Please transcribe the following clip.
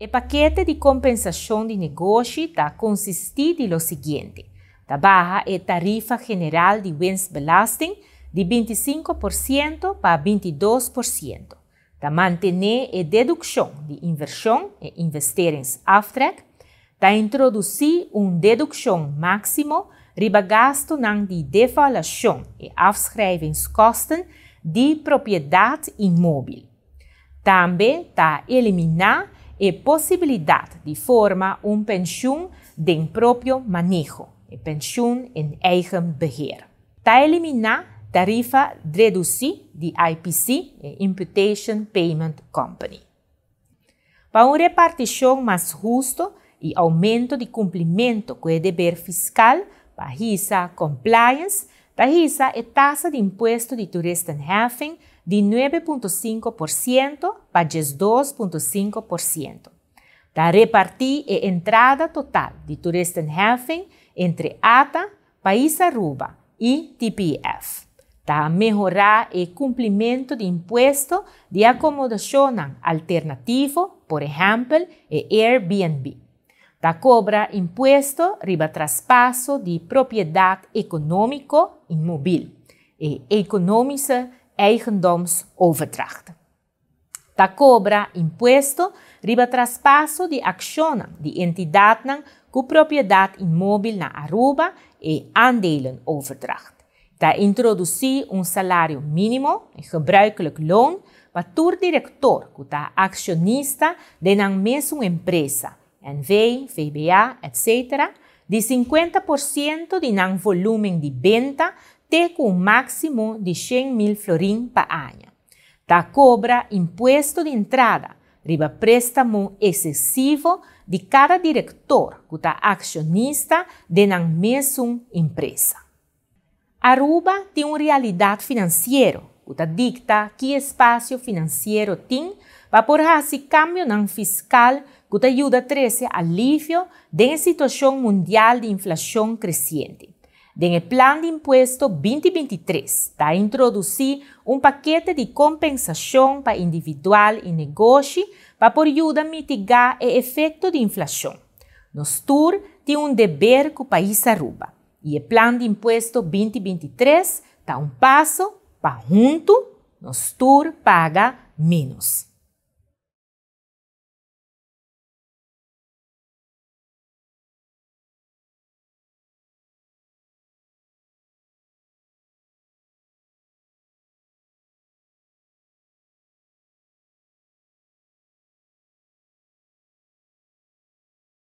El paquete de compensación de negocio está consiste en lo siguiente. baja la tarifa general de winstbelasting de 25% para 22%. Da mantener a deducción de inversión e investeringsaftrek. Da introducir una deducción máximo riba gasto de devaluación e afschrijvingskosten de propiedad inmóvil. También da eliminar a posibilidad de formar un pensión de propio manejo, e pensión en eigen beheer. Ta eliminar tarifa reducir de IPC, e Imputation Payment Company. Para una repartición más justa y aumento de cumplimiento con el deber fiscal, para compliance, para a tasa de impuesto de toeristenheffing de 9,5% para 10,5%. Da repartir a entrada total de toeristenheffing entre ATA, País Aruba e TPF. Da melhorar o cumprimento de imposto de acomodação alternativo, por exemplo, e Airbnb. Da cobra imposto riba traspasso de propriedade econômico imóvel e economische eigendomsoverdracht. Da cobra imposto riba traspasso de acciones de entidades com propriedade imóvel na Aruba e aandelenoverdracht. Da introduzir um salário mínimo e gebruikelijk loon para todo diretor que está acionista de uma mesma empresa, NV, VBA, etc., de 50% de um volume de venta até com um máximo de 100 mil florins por ano. Da cobra imposto de entrada, riba préstamo excessivo de cada diretor que está acionista de uma mesma empresa. Aruba tem uma realidade financeira que dicta que espaço financeiro tem para por esse câmbio fiscal que ajuda a trazer alívio da situação mundial de inflação crescente. En el Plan de Impuesto 2023 está introducir un paquete de compensación para individual y negocio para por a mitigar el efecto de inflación. Nos tour tiene un deber que país Aruba y el Plan de Impuesto 2023 está un paso para junto nos tour paga menos.